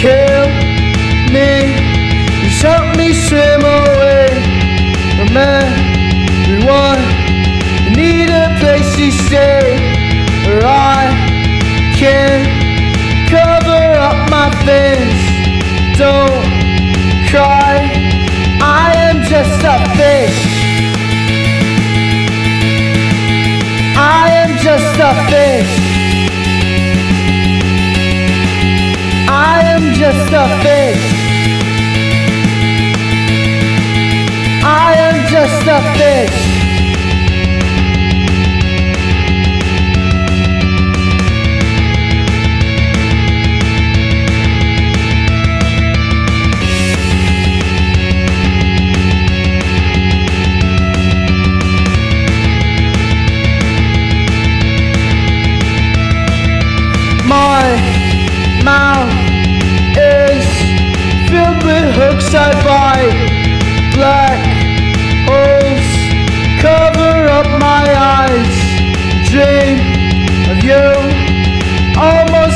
kill me. You help me swim away from everyone. I need a place to stay where I can cover up my face. Don't cry, I am just a fish. I am just a fish. Just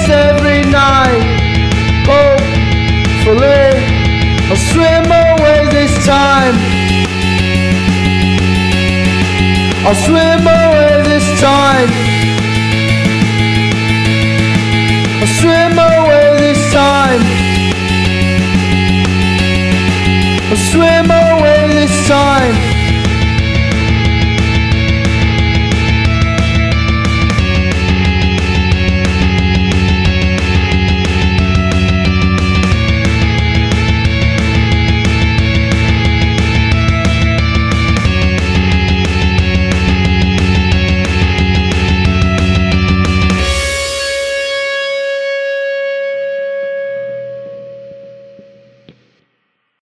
almost every night. Oh, Hopefully, I'll swim away this time. I'll swim away this time. I'll swim away this time. I'll swim away this time.